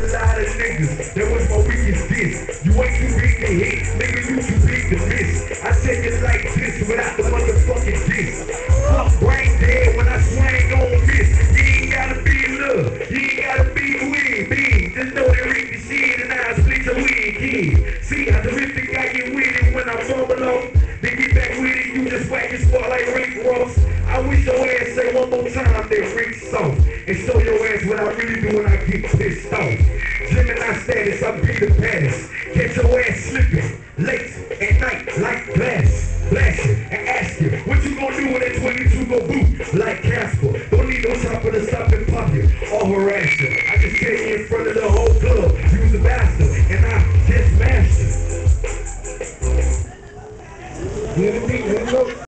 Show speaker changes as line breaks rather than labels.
a of niggas. That was my weakest diss. You ain't too big to hit, nigga, you too big to miss. I take it like this without the motherfucking diss. Fuck brain dead when I swing on miss. You ain't gotta be in love, you ain't gotta be with me. Just know they read the shit and I split your wig kid. See how the terrific I get with it when I fumble off. Then get back with it, you just whack your spot like Rick Ross they freaks off and show your ass what I really do when I get pissed off. Gemini status, I be the baddest. Catch your ass slipping late at night like glass, it and asking what you gonna do when that 22 go boot like Casper. Don't need no chopper to stop and pop you or harass you. I just tell you in front of the whole club, you was a bastard and I just smashed you.